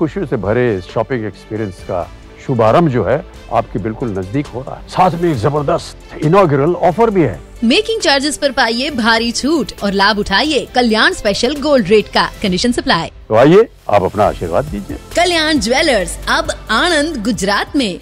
खुशियों से भरे शॉपिंग एक्सपीरियंस का शुभारंभ जो है आपके बिल्कुल नज़दीक हो रहा है। साथ में एक ज़बरदस्त इनोग्रल ऑफ़र भी है। मेकिंग चार्जेस पर पाइए भारी छूट और लाभ उठाइए कल्याण स्पेशल गोल्ड रेट का कंडीशन सप्लाई तो आइए आप अपना आशीर्वाद दीजिए। कल्याण ज्वेलर्स अब आनंद गुजरात में।